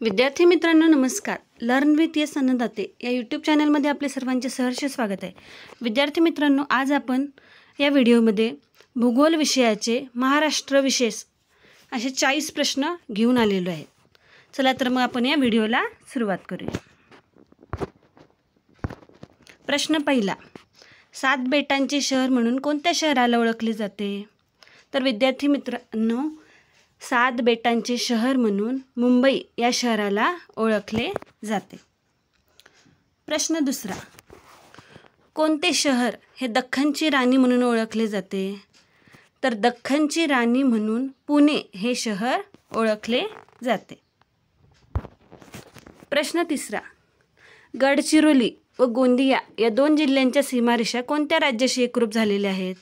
विद्यार्थी मित्रांनो नमस्कार. लर्न विथ यस अन्नदाते या यूट्यूब चॅनलमध्ये आपले सर्वांचे सहर्ष स्वागत आहे. विद्यार्थी मित्रांनो आज आपण या व्हिडिओमध्ये भूगोल विषयाचे महाराष्ट्र विशेष असे चाळीस प्रश्न घेऊन आलेलो आहे. चला तर मग आपण या व्हिडिओला सुरुवात करूया. प्रश्न पहिला सात बेटांचे शहर म्हणून कोणत्या शहराला ओळखले जाते? तर विद्यार्थी मित्रांनो सात बेटांचे शहर म्हणून मुंबई या शहराला ओळखले जाते. प्रश्न दुसरा. कोणते शहर हे दख्खनची राणी म्हणून ओळखले जाते? तर दख्खनची राणी म्हणून पुणे हे शहर ओळखले जाते. प्रश्न तिसरा. गडचिरोली व गोंदिया या दोन जिल्ह्यांच्या सीमारेषा कोणत्या राज्याशी एकरूप झालेल्या आहेत?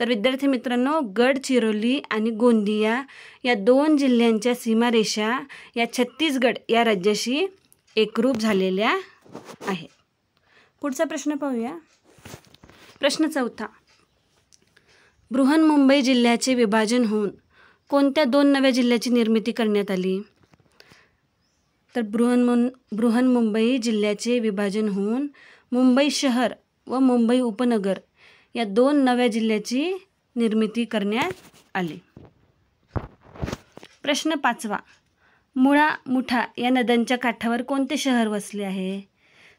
तर विद्यार्थी मित्रांनो गडचिरोली आणि गोंदिया या दोन जिल्ह्यांच्या सीमारेषा या छत्तीसगड या राज्याशी एकरूप झालेल्या आहेत. पुढचा प्रश्न पाहूया. प्रश्न चौथा. बृहन्मुंबई जिल्ह्याचे विभाजन होऊन कोणत्या दोन नव्या जिल्ह्याची निर्मिती करण्यात आली? तर बृहन्मुं बृहन्मुंबई जिल्ह्याचे विभाजन होऊन मुंबई शहर व मुंबई उपनगर या दोन नव्या जिल्ह्याची निर्मिती करण्यात आली. प्रश्न पाचवा. मुळा मुठा या नद्यांच्या काठावर कोणते शहर वसले आहे?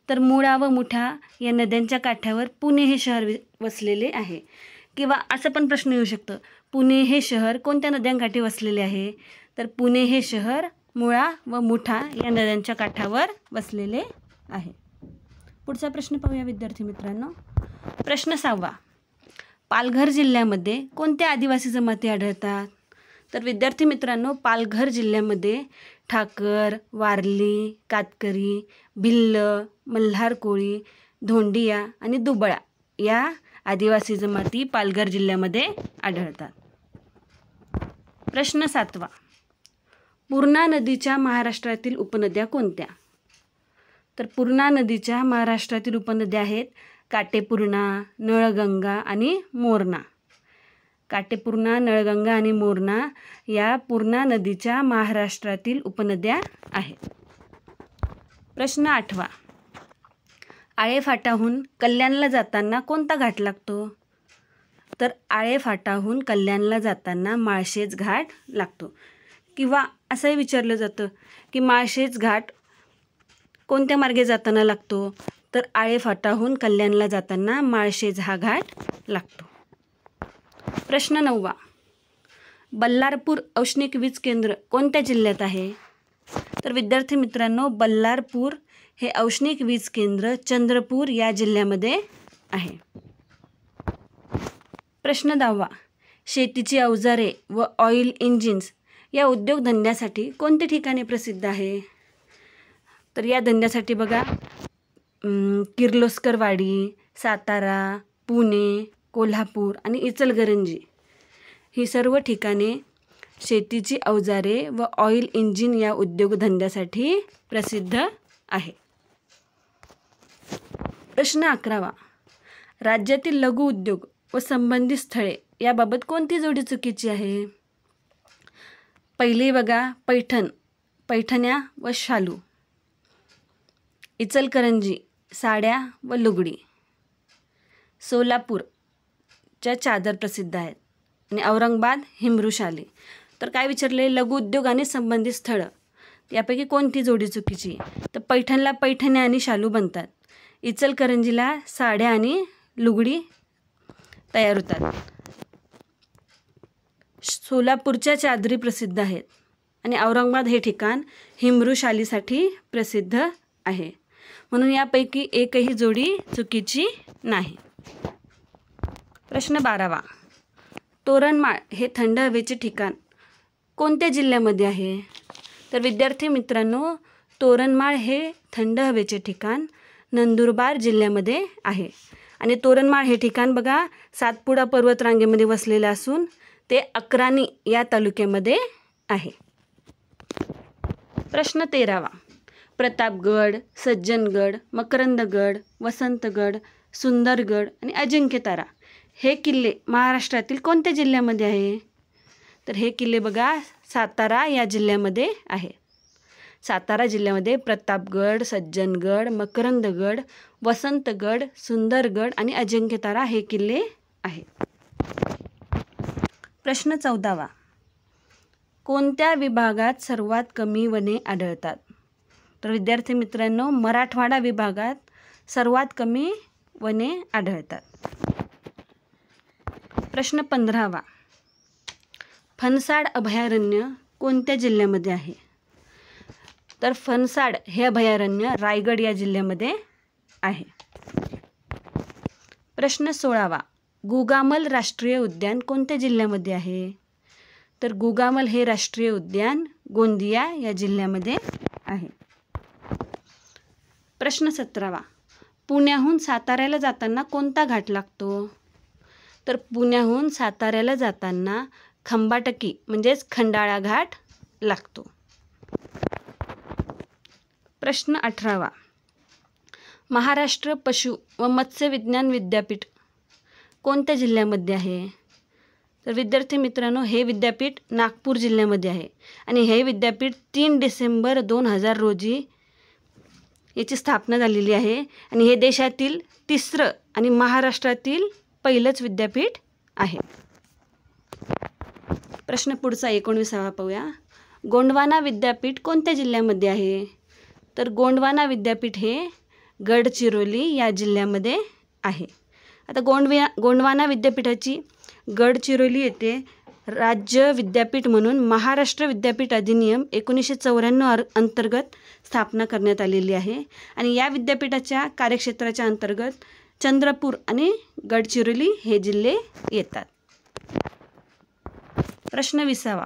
तर मुळा व मुठा या नद्यांच्या काठावर पुणे हे शहर वसलेले आहे. किंवा असं पण प्रश्न येऊ शकतं. पुणे हे शहर कोणत्या नद्यांकाठी वसलेले आहे? तर पुणे हे शहर मुळा व मुठा या नद्यांच्या काठावर वसलेले आहे. पुढचा प्रश्न पाहूया विद्यार्थी मित्रांनो. प्रश्न सहावा. पालघर जिल्ह्यामध्ये कोणत्या आदिवासी जमाती आढळतात? तर विद्यार्थी मित्रांनो पालघर जिल्ह्यामध्ये ठाकर वारली कातकरी भिल्ल मल्हार कोळी धोंडिया आणि दुबळा या आदिवासी जमाती पालघर जिल्ह्यामध्ये आढळतात. प्रश्न सातवा. पूर्णा नदीच्या महाराष्ट्रातील उपनद्या कोणत्या? तर पूर्णा नदीच्या महाराष्ट्रातील उपनद्या आहेत काटेपूर्णा नळगंगा आणि मोरणा. काटेपूर्णा नळगंगा आणि मोरणा या पूर्णा नदीच्या महाराष्ट्रातील उपनद्या आहेत. प्रश्न आठवा. आळेफाटाहून कल्याणला जाताना कोणता घाट लागतो? तर आळेफाटाहून कल्याणला जाताना माळशेज घाट लागतो. किंवा असंही विचारलं जातं की माळशेज घाट कोणत्या मार्गे जाताना लागतो? तर आळेफाटाहून कल्याणला जाताना माळशेज हा घाट लागतो. प्रश्न नववा. बल्लारपूर औष्णिक वीज केंद्र कोणत्या जिल्ह्यात आहे? तर विद्यार्थी मित्रांनो बल्लारपूर हे औष्णिक वीज केंद्र चंद्रपूर या जिल्ह्यामध्ये आहे. प्रश्न दहावा. शेतीची अवजारे व ऑइल इंजिन्स या उद्योगधंद्यासाठी कोणते ठिकाणे प्रसिद्ध आहे? तर या धंद्यासाठी बघा किर्लोस्करवाडी सातारा पुणे कोल्हापूर आणि इचलकरंजी. ही सर्व ठिकाणे शेतीची अवजारे व ऑइल इंजिन या उद्योगधंद्यासाठी प्रसिद्ध आहे. प्रश्न अकरावा. राज्यातील लघु उद्योग व संबंधित स्थळे याबाबत कोणती जोडी चुकीची आहे? पहिली बघा पैठण पैठण्या व शालू. इचलकरंजी साड्या व लुगडी. सोलापूरच्या चादर प्रसिद्ध आहेत. आणि औरंगाबाद हिमरुशाली तर काय विचारले? लघु उद्योग आणि संबंधित स्थळं. यापैकी कोणती जोडी चुकीची? तर पैठणला पैठणे आणि शालू बनतात. इचलकरंजीला साड्या आणि लुगडी तयार होतात. सोलापूरच्या चादरी प्रसिद्ध आहेत. आणि औरंगाबाद हे ठिकाण हिमरुशालीसाठी प्रसिद्ध आहे. म्हणून यापैकी एकही जोडी चुकीची नाही. प्रश्न बारावा. तोरणमाळ हे थंड हवेचे ठिकाण कोणत्या जिल्ह्यामध्ये आहे? तर विद्यार्थी मित्रांनो तोरणमाळ हे थंड हवेचे ठिकाण नंदुरबार जिल्ह्यामध्ये आहे. आणि तोरणमाळ हे ठिकाण बघा सातपुडा पर्वतरांगेमध्ये वसलेलं असून ते अक्रानी या तालुक्यामध्ये आहे. प्रश्न तेरावा. प्रतापगड सज्जनगड मकरंदगड वसंतगड सुंदरगड आणि अजिंक्यतारा. हे किल्ले महाराष्ट्रातील कोणत्या जिल्ह्यामध्ये आहे? तर हे किल्ले बघा सातारा या जिल्ह्यामध्ये आहे. सातारा जिल्ह्यामध्ये प्रतापगड सज्जनगड मकरंदगड वसंतगड सुंदरगड आणि अजिंक्यतारा हे किल्ले आहेत प्रश्न चौदावा. कोणत्या विभागात सर्वात कमी वने आढळतात? तर विद्यार्थी मित्रांनो मराठवाडा विभागात सर्वात कमी वने आढळतात. प्रश्न पंधरावा. फणसाड अभयारण्य कोणत्या जिल्ह्यामध्ये आहे? तर फणसाड हे अभयारण्य रायगड या जिल्ह्यामध्ये आहे. प्रश्न सोळावा. गुगामल राष्ट्रीय उद्यान कोणत्या जिल्ह्यामध्ये आहे? तर गुगामल हे राष्ट्रीय उद्यान गोंदिया या जिल्ह्यामध्ये आहे. प्रश्न सतरावा. पुण्याहून साताऱ्याला जाताना कोणता घाट लागतो? तर पुण्याहून साताऱ्याला जाताना खंबाटकी म्हणजेच खंडाळा घाट लागतो. प्रश्न अठरावा. महाराष्ट्र पशु व मत्स्य विज्ञान विद्यापीठ कोणत्या जिल्ह्यामध्ये आहे? तर विद्यार्थी मित्रांनो हे विद्यापीठ नागपूर जिल्ह्यामध्ये आहे. आणि हे विद्यापीठ तीन डिसेंबर दोन हजार रोजी याची स्थापना झालेली आहे. आणि हे देशातील तिसरं आणि महाराष्ट्रातील पहिलंच विद्यापीठ आहे. प्रश्न पुढचा एकोणवीसावा पाहूया. गोंडवाना विद्यापीठ कोणत्या जिल्ह्यामध्ये आहे? तर गोंडवाना विद्यापीठ हे गडचिरोली या जिल्ह्यामध्ये आहे. आता गोंडव्या गोंडवाना विद्यापीठाची गडचिरोली येथे राज्य विद्यापीठ म्हणून महाराष्ट्र विद्यापीठ अधिनियम एकोणीसशे चौऱ्याण्णव अंतर्गत स्थापना करण्यात आलेली आहे. आणि या विद्यापीठाच्या कार्यक्षेत्राच्या अंतर्गत चंद्रपूर आणि गडचिरोली हे जिल्हे येतात. प्रश्न विसावा.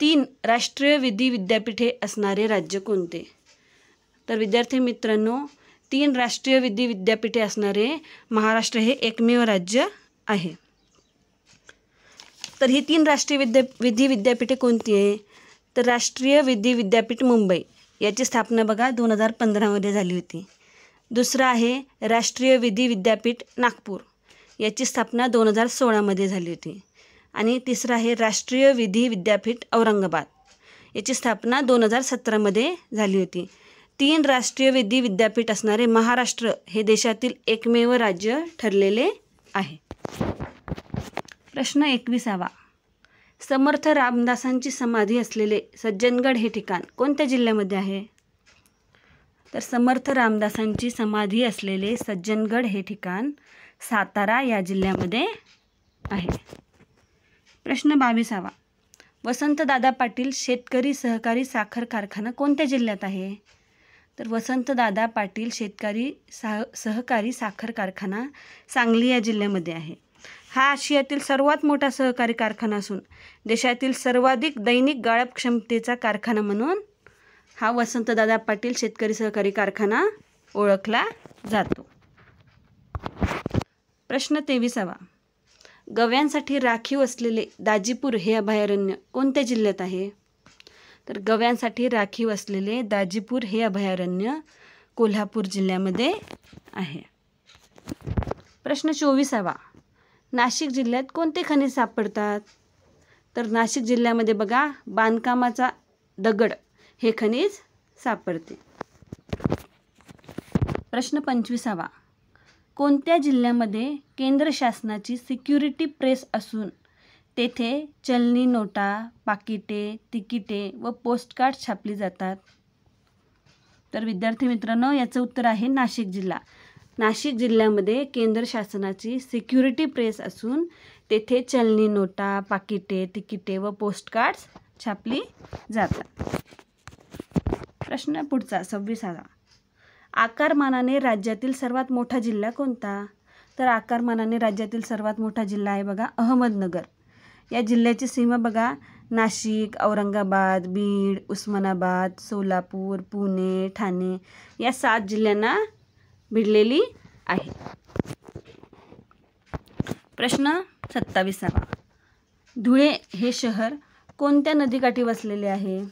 तीन राष्ट्रीय विधी विद्यापीठे असणारे राज्य कोणते? तर विद्यार्थी मित्रांनो तीन राष्ट्रीय विधी विद्यापीठे असणारे महाराष्ट्र हे एकमेव राज्य आहे. तर ही तीन राष्ट्रीय विद्या विधी विद्यापीठे कोणती आहे? तर राष्ट्रीय विधी विद्यापीठ मुंबई याची स्थापना बघा दोन हजार पंधरामध्ये झाली होती. दुसरं आहे राष्ट्रीय विधी विद्यापीठ नागपूर याची स्थापना दोन हजार सोळामध्ये झाली होती. आणि तिसरं आहे राष्ट्रीय विधी विद्यापीठ औरंगाबाद याची स्थापना दोन हजार सतरामध्ये झाली होती. तीन राष्ट्रीय विधी विद्यापीठ असणारे महाराष्ट्र हे देशातील एकमेव राज्य ठरलेले आहे. प्रश्न एकविसावा. समर्थ रामदासांची समाधी असलेले सज्जनगड हे ठिकाण कोणत्या जिल्ह्यामध्ये आहे? तर समर्थ रामदासांची समाधी असलेले सज्जनगड हे ठिकाण सातारा या जिल्ह्यामध्ये आहे. प्रश्न बावीसावा. वसंतदादा पाटील शेतकरी सहकारी साखर कारखाना कोणत्या जिल्ह्यात आहे? तर वसंतदादा पाटील शेतकरी सह सहकारी साखर कारखाना सांगली या जिल्ह्यामध्ये आहे. हा आशियातील सर्वात मोठा सहकारी कारखाना असून देशातील सर्वाधिक दैनिक गाळप क्षमतेचा कारखाना म्हणून हा वसंतदादा पाटील शेतकरी सहकारी कारखाना ओळखला जातो. प्रश्न तेविसावा. गव्यांसाठी राखीव असलेले दाजीपूर हे अभयारण्य कोणत्या जिल्ह्यात आहे? तर गव्यांसाठी राखीव असलेले दाजीपूर हे अभयारण्य कोल्हापूर जिल्ह्यामध्ये आहे. प्रश्न चोवीसावा. नाशिक जिल्ह्यात कोणते खनिज सापडतात? तर नाशिक जिल्ह्यामध्ये बघा बांधकामाचा दगड हे खनिज सापडते. प्रश्न पंचवीसावा. कोणत्या जिल्ह्यामध्ये केंद्र शासनाची सिक्युरिटी प्रेस असून तेथे चलनी नोटा पाकिटे तिकिटे व पोस्टकार्ड छापली जातात? तर विद्यार्थी मित्रांनो याचं उत्तर आहे नाशिक जिल्हा. नाशिक जिल्ह्यामध्ये केंद्र शासनाची सिक्युरिटी प्रेस असून तेथे चलनी नोटा पाकिटे तिकिटे व पोस्टकार्ड्स छापली जातात. प्रश्न पुढचा सव्वीसावा. आकारमानाने राज्यातील सर्वात मोठा जिल्हा कोणता? तर आकारमानाने राज्यातील सर्वात मोठा जिल्हा आहे बघा अहमदनगर. या जिल्ह्याची सीमा बघा. नाशिक औरंगाबाद बीड उस्मानाबाद सोलापूर पुणे ठाणे या सात जिल्ह्यांना भिडलेली आहे. प्रश्न सत्तावीसावा. धुळे हे शहर कोणत्या नदीकाठी वसलेले आहे?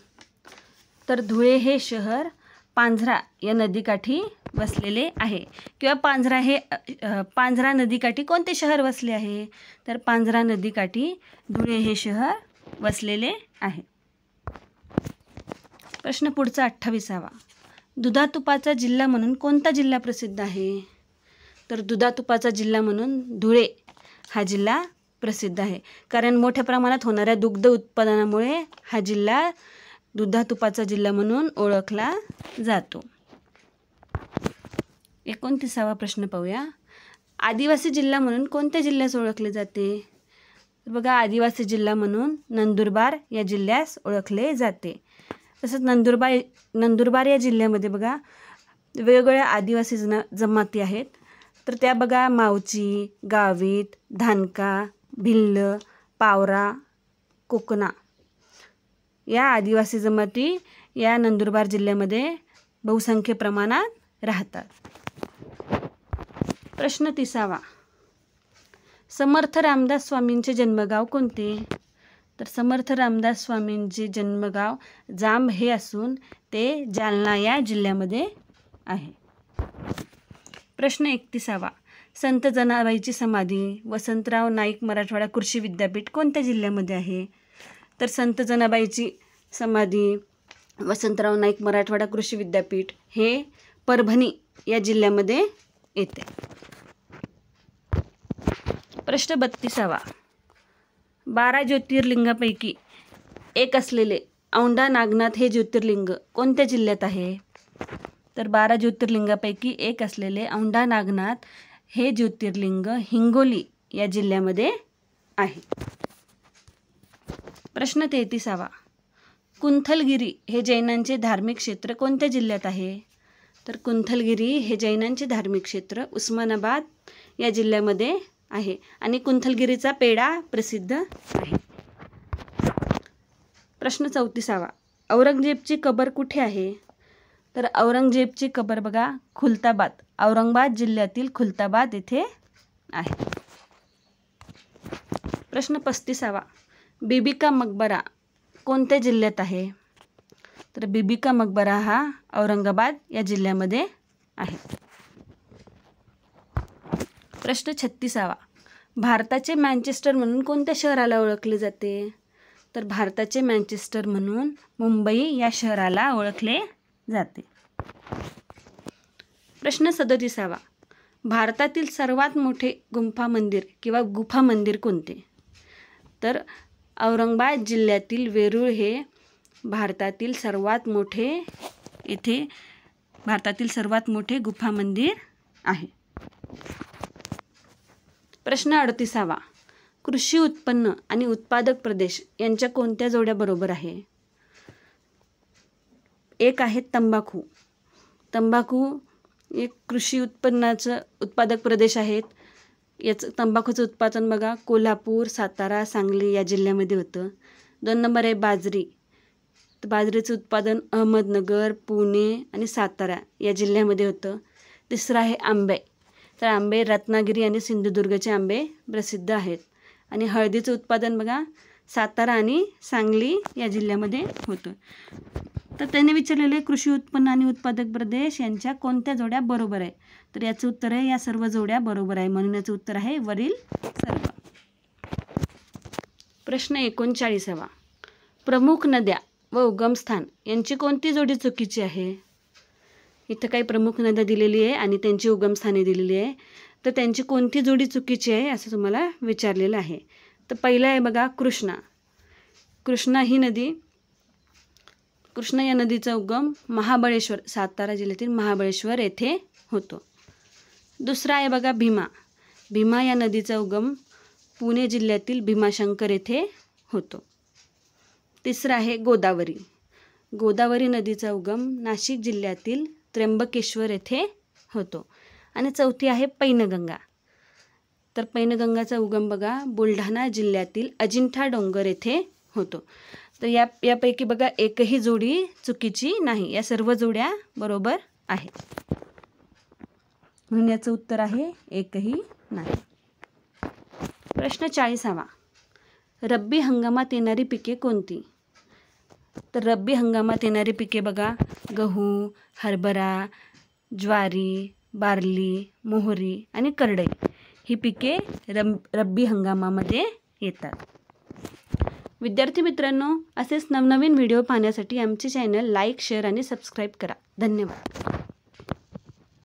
तर धुळे हे शहर पांझरा या नदीकाठी वसलेले आहे. किंवा पांझरा हे पांझरा नदीकाठी कोणते शहर वसले आहे? तर पांझरा नदीकाठी धुळे हे शहर वसलेले आहे. प्रश्न पुढचा अठ्ठावीसावा. दुधातुपाचा जिल्हा म्हणून कोणता जिल्हा प्रसिद्ध आहे? तर दुधातुपाचा जिल्हा म्हणून धुळे हा जिल्हा प्रसिद्ध आहे. कारण मोठ्या प्रमाणात होणाऱ्या दुग्ध उत्पादनामुळे हा जिल्हा दुधातुपाचा जिल्हा म्हणून ओळखला जातो. एकोणतीसावा प्रश्न पाहूया. आदिवासी जिल्हा म्हणून कोणत्या जिल्ह्यास ओळखले जाते? बघा आदिवासी जिल्हा म्हणून नंदुरबार या जिल्ह्यास ओळखले जाते. तसंच नंदुरबार नंदुरबार या जिल्ह्यामध्ये बघा वेगवेगळ्या आदिवासी जन जमाती आहेत. तर त्या बघा मावची गावीत धानका भिल्ल पावरा कोकणा या आदिवासी जमाती या नंदुरबार जिल्ह्यामध्ये बहुसंख्य प्रमाणात राहतात. प्रश्न तिसावा. समर्थ रामदास स्वामींचे जन्मगाव कोणते? तर समर्थ रामदास स्वामींचे जन्मगाव जांब हे असून ते जालना या जिल्ह्यामध्ये आहे. प्रश्न एकतीसावा. संत जनाबाईची समाधी वसंतराव नाईक मराठवाडा कृषी विद्यापीठ कोणत्या जिल्ह्यामध्ये आहे? तर संत जनाबाईची समाधी वसंतराव नाईक मराठवाडा कृषी विद्यापीठ हे परभणी या जिल्ह्यामध्ये येते. प्रश्न बत्तीसावा. बारा ज्योतिर्लिंगापैकी एक असलेले औंढा नागनाथ हे ज्योतिर्लिंग कोणत्या जिल्ह्यात आहे? तर बारा ज्योतिर्लिंगापैकी एक असलेले औंढा नागनाथ हे ज्योतिर्लिंग हिंगोली या जिल्ह्यामध्ये आहे. प्रश्न तेहतीसावा. कुंथलगिरी हे जैनांचे धार्मिक क्षेत्र कोणत्या जिल्ह्यात आहे? तर कुंथलगिरी हे जैनांचे धार्मिक क्षेत्र उस्मानाबाद या जिल्ह्यामध्ये आहे. आणि कुंथलगिरीचा पेढा प्रसिद्ध आहे. प्रश्न चौतीसावा. औरंगजेबची कबर कुठे आहे? तर औरंगजेबची कबर बघा खुलताबाद. औरंगाबाद जिल्ह्यातील खुलताबाद येथे आहे. प्रश्न पस्तीसावा. बिबिका मकबरा कोणत्या जिल्ह्यात आहे? तर बिबिका मकबरा हा औरंगाबाद या जिल्ह्यामध्ये आहे. प्रश्न छत्तीसावा. भारताचे मँचेस्टर म्हणून कोणत्या शहराला ओळखले जाते? तर भारताचे मँचेस्टर म्हणून मुंबई या शहराला ओळखले जाते. प्रश्न सदतीसावा. भारतातील सर्वात मोठे गुंफा मंदिर किंवा गुफा मंदिर कोणते? तर औरंगाबाद जिल्ह्यातील वेरूळ हे भारतातील सर्वात मोठे येथे भारतातील सर्वात मोठे गुफा मंदिर आहे. प्रश्न अडतीसावा. कृषी उत्पन्न आणि उत्पादक प्रदेश यांच्या कोणत्या जोड्या बरोबर आहे? एक आहे तंबाखू. तंबाखू एक कृषी उत्पन्नाचं उत्पादक प्रदेश आहेत. याचं तंबाखूचं उत्पादन बघा कोल्हापूर सातारा सांगली या जिल्ह्यामध्ये होतं. दोन नंबर आहे बाजरी. तर बाजरीचं उत्पादन अहमदनगर पुणे आणि सातारा या जिल्ह्यामध्ये होतं. तिसरं आहे आंबे. तर आंबे रत्नागिरी आणि सिंधुदुर्गचे आंबे प्रसिद्ध आहेत. आणि हळदीचं उत्पादन बघा सातारा आणि सांगली या जिल्ह्यामध्ये होतं. तर त्याने विचारलेले कृषी उत्पन्न आणि उत्पादक प्रदेश यांच्या कोणत्या जोड्या बरोबर आहे? तर याचं उत्तर आहे या सर्व जोड्या बरोबर आहे. म्हणून याचं उत्तर आहे वरील सर्व. प्रश्न एकोणचाळीसावा. प्रमुख नद्या व उगमस्थान यांची कोणती जोडी चुकीची आहे? इथं काही प्रमुख नद्या दिलेली आहे आणि त्यांची उगमस्थाने दिलेली आहे. तर त्यांची कोणती जोडी चुकीची आहे असं तुम्हाला विचारलेलं आहे. तर पहिलं आहे बघा कृष्णा. कृष्णा ही नदी कृष्णा या नदीचा उगम महाबळेश्वर सातारा जिल्ह्यातील महाबळेश्वर येथे होतो. दुसरा आहे बघा भीमा. भीमा या नदीचा उगम पुणे जिल्ह्यातील भीमाशंकर येथे होतो. तिसरा आहे गोदावरी. गोदावरी नदीचा उगम नाशिक जिल्ह्यातील त्र्यंबकेश्वर येथे होतो. आणि चौथी आहे पैनगंगा. तर पैनगंगाचा उगम बघा बुलढाणा जिल्ह्यातील अजिंठा डोंगर येथे होतो. तर या यापैकी बघा एकही जोडी चुकीची नाही. या सर्व जोड्या बरोबर आहेत. म्हणून याचं उत्तर आहे एकही नाही. प्रश्न चाळीसावा. रब्बी हंगामात येणारी पिके कोणती? तर रब्बी हंगामात येणारी पिके बघा. गहू हरभरा ज्वारी बार्ली मोहरी आणि करडई ही पिके रब रब्बी हंगामामध्ये येतात. विद्यार्थी मित्रांनो असेच नवनवीन व्हिडिओ पाहण्यासाठी आमचे चॅनल लाईक शेअर आणि सबस्क्राईब करा. धन्यवाद.